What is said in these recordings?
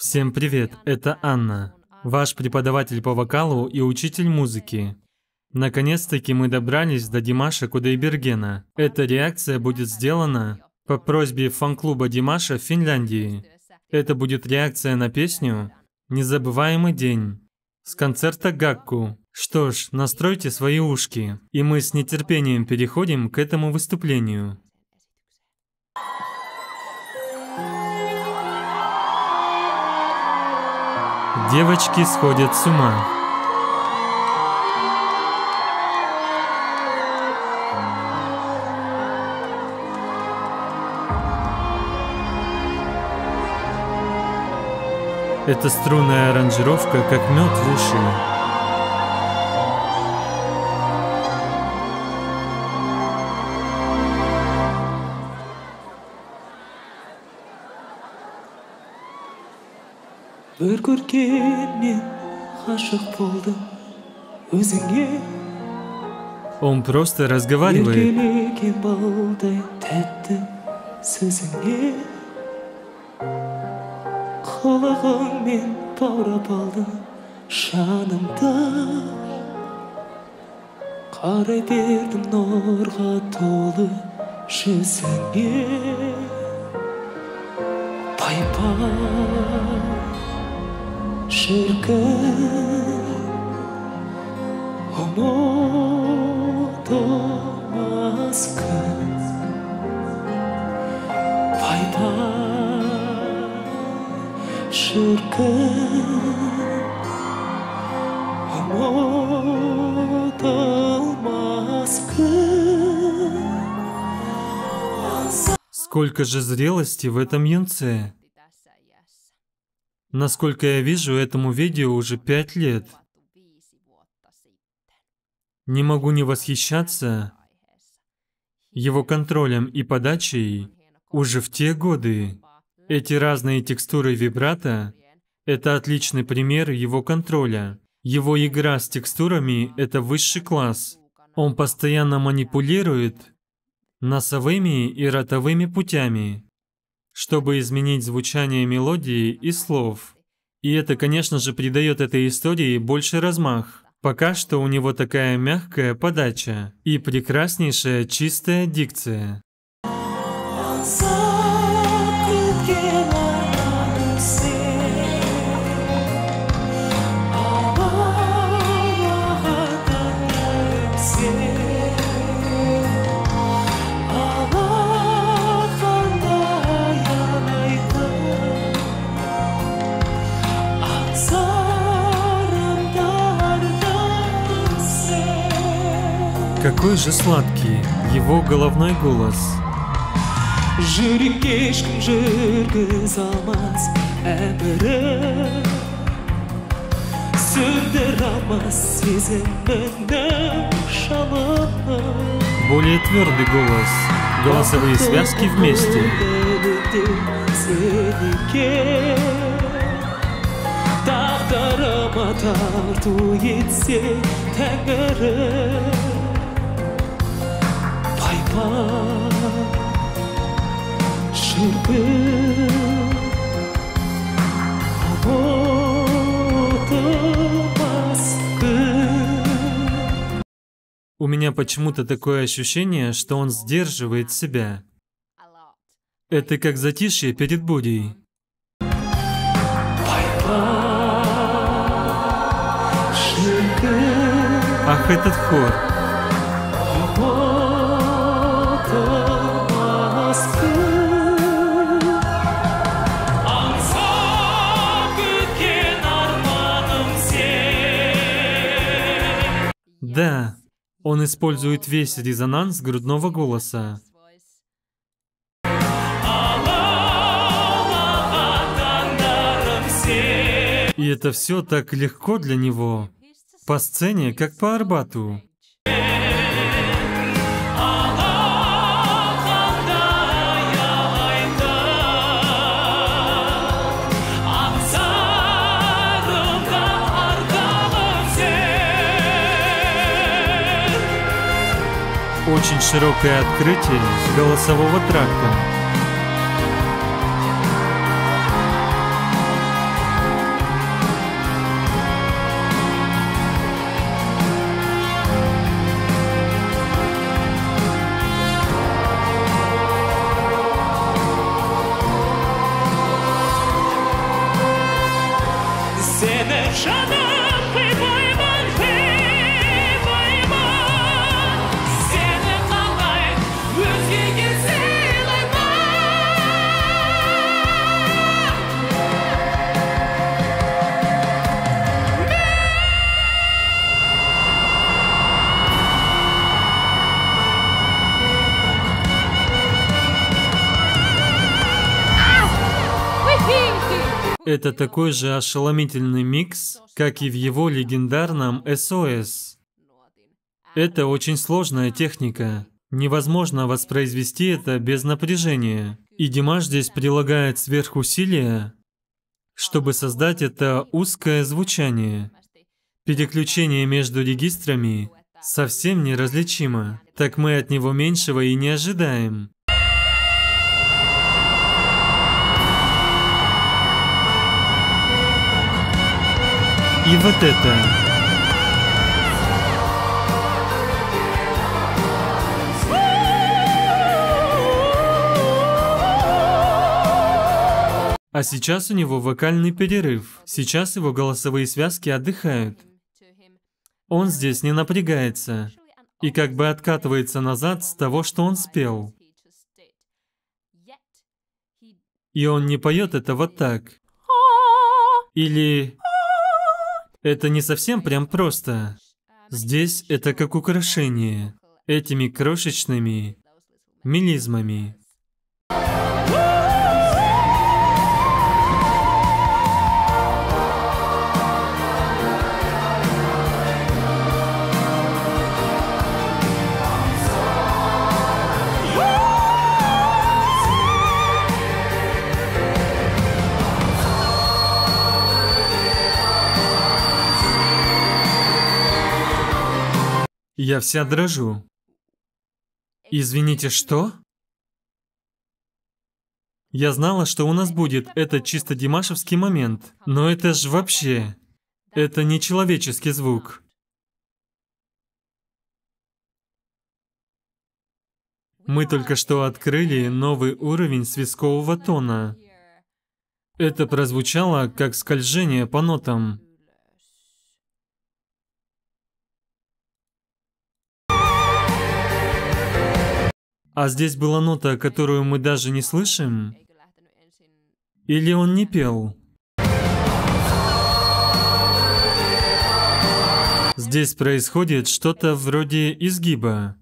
Всем привет, это Анна, ваш преподаватель по вокалу и учитель музыки. Наконец-таки мы добрались до Димаша Кудайбергена. Эта реакция будет сделана по просьбе фан-клуба Димаша в Финляндии. Это будет реакция на песню «Незабываемый день» с концерта Гакку. Что ж, настройте свои ушки, и мы с нетерпением переходим к этому выступлению. Девочки сходят с ума. Это струнная аранжировка, как мед в уши. Бір көргеннен ғашық болдым өзіңе. Он просто разговаривает. еркелеген балдай тәтті сөзіңе. Қылығыңмен баурап алдың жанымды. Қарай бердім нұрға толы жүзіңе. Пай пай шіркін ұмытылмас күн пай пай шіркін ұмытылмас күн Сколько же зрелости в этом юнце. Насколько я вижу, этому видео уже пять лет. Не могу не восхищаться его контролем и подачей уже в те годы. Эти разные текстуры вибрато — это отличный пример его контроля. Его игра с текстурами — это высший класс. Он постоянно манипулирует носовыми и ротовыми путями, чтобы изменить звучание мелодии и слов. И это, конечно же, придает этой истории больше размах. Пока что у него такая мягкая подача и прекраснейшая чистая дикция. Какой же сладкий его головной голос. жүрекке ешкім жүргізе алмас әмірін сөндіре алмас сезімімнің жалынын Более твердый голос. Голосовые связки вместе. сеніке тағдырыма тарту етсе тәңірім ұмытылмас күн У меня почему-то такое ощущение, что он сдерживает себя. Это как затишье перед бурей. Ах, этот хор. Да, он использует весь резонанс грудного голоса. И это все так легко для него. По сцене, как по Арбату. очень широкое открытие голосового тракта. Сенешада! Это такой же ошеломительный микс, как и в его легендарном SOS. Это очень сложная техника. Невозможно воспроизвести это без напряжения. И Димаш здесь прилагает сверхусилия, чтобы создать это узкое звучание. Переключение между регистрами совсем неразличимо, так мы от него меньшего и не ожидаем. И вот это. А сейчас у него вокальный перерыв. Сейчас его голосовые связки отдыхают. Он здесь не напрягается и как бы откатывается назад с того, что он спел. И он не поет это вот так. Или это не совсем прям просто. Здесь это как украшение этими крошечными мелизмами. Я вся дрожу. Извините, что? Я знала, что у нас будет этот чисто димашевский момент, но это ж вообще... Это не человеческий звук. Мы только что открыли новый уровень свискового тона. Это прозвучало как скольжение по нотам. А здесь была нота, которую мы даже не слышим? Или он не пел? Здесь происходит что-то вроде изгиба.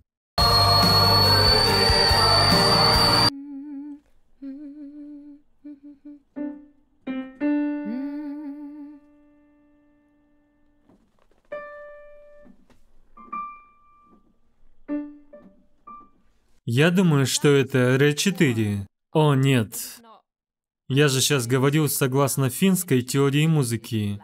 Я думаю, что это Р4. О, нет. Я же сейчас говорил согласно финской теории музыки.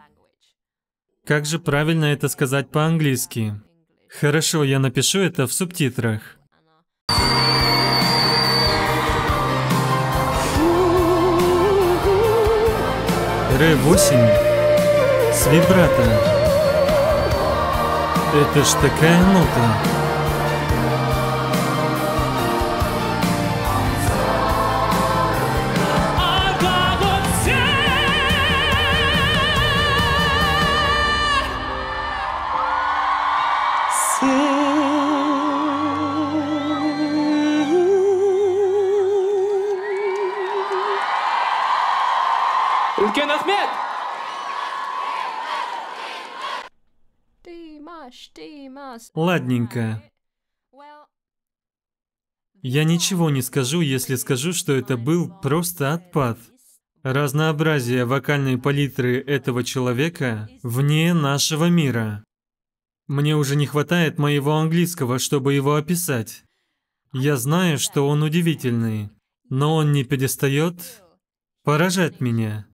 Как же правильно это сказать по-английски? Хорошо, я напишу это в субтитрах. Р8 с вибрато. Это ж такая нота. Рахмет Ладненько. Я ничего не скажу, если скажу, что это был просто отпад. Разнообразие вокальной палитры этого человека вне нашего мира. Мне уже не хватает моего английского, чтобы его описать. Я знаю, что он удивительный, но он не перестает поражать меня.